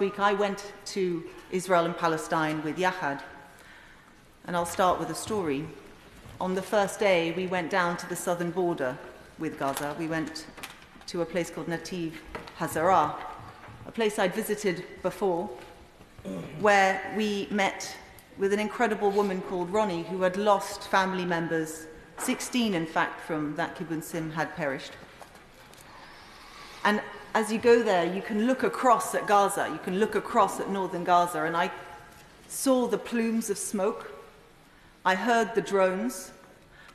week I went to Israel and Palestine with Yahad. And I'll start with a story. On the first day, we went down to the southern border with Gaza. We went to a place called Nativ Hazara, a place I'd visited before, where we met with an incredible woman called Ronnie who had lost family members, 16 in fact, from that kibbutzim had perished. And as you go there, you can look across at Gaza, you can look across at northern Gaza, and I saw the plumes of smoke. I heard the drones,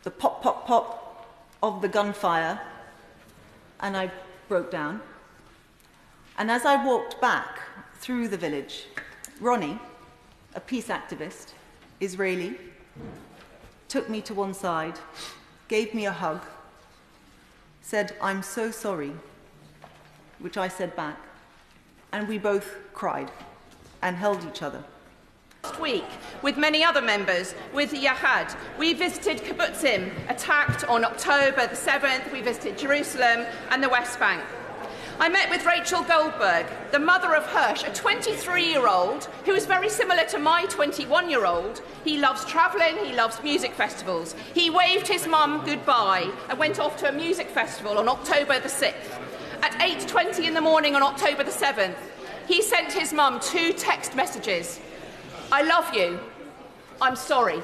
the pop, pop, pop of the gunfire, and I broke down. And as I walked back through the village, Ronnie, a peace activist, Israeli, took me to one side, gave me a hug, said, I'm so sorry which I said back, and we both cried and held each other. Last week, with many other members, with Yachad, we visited kibbutzim, attacked on October the 7th. We visited Jerusalem and the West Bank. I met with Rachel Goldberg, the mother of Hersh, a 23 year old who is very similar to my 21 year old. He loves travelling, he loves music festivals. He waved his mum goodbye and went off to a music festival on October the 6th. At 8.20 in the morning on October the 7th, he sent his mum two text messages. I love you. I'm sorry.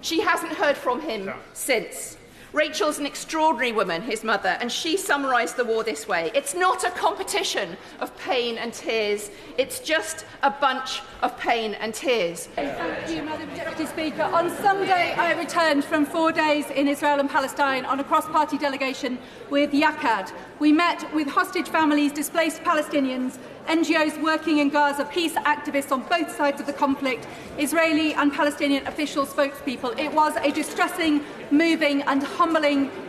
She hasn't heard from him since. Rachel's an extraordinary woman, his mother, and she summarised the war this way It's not a competition of pain and tears, it's just a bunch of pain and tears. Thank you, Madam Deputy Speaker. On Sunday, I returned from four days in Israel and Palestine on a cross party delegation with Yachad. We met with hostage families, displaced Palestinians, NGOs working in Gaza, peace activists on both sides of the conflict, Israeli and Palestinian official spokespeople. It was a distressing, moving, and humbling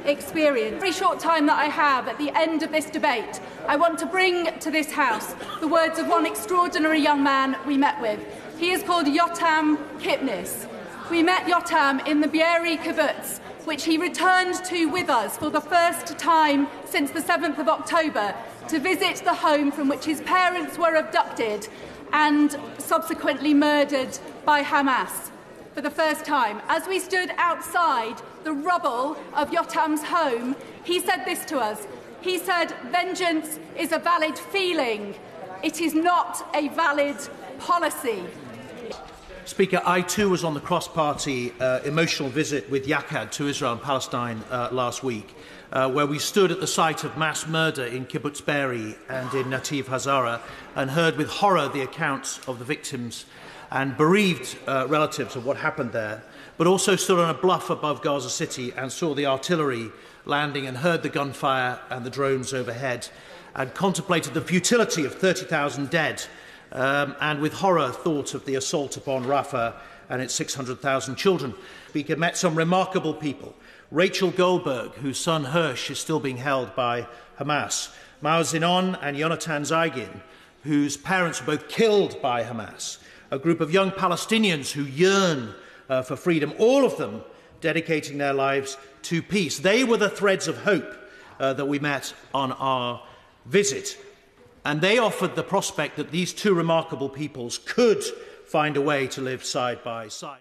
experience. Very short time that I have at the end of this debate, I want to bring to this House the words of one extraordinary young man we met with. He is called Yotam Kipnis. We met Yotam in the Be'eri kibbutz, which he returned to with us for the first time since the 7th of October to visit the home from which his parents were abducted and subsequently murdered by Hamas for the first time. As we stood outside the rubble of Yotam's home, he said this to us. He said, Vengeance is a valid feeling, it is not a valid policy. Speaker, I too was on the cross party uh, emotional visit with Yachad to Israel and Palestine uh, last week, uh, where we stood at the site of mass murder in Kibbutz Be'eri and in Netiv HaAsara and heard with horror the accounts of the victims and bereaved uh, relatives of what happened there, but also stood on a bluff above Gaza City and saw the artillery landing and heard the gunfire and the drones overhead and contemplated the futility of 30,000 dead um, and with horror thought of the assault upon Rafah and its 600,000 children. We met some remarkable people. Rachel Goldberg, whose son Hirsch is still being held by Hamas. Mao Zinon and Yonatan Zaygin, whose parents were both killed by Hamas a group of young Palestinians who yearn uh, for freedom, all of them dedicating their lives to peace. They were the threads of hope uh, that we met on our visit. And they offered the prospect that these two remarkable peoples could find a way to live side by side.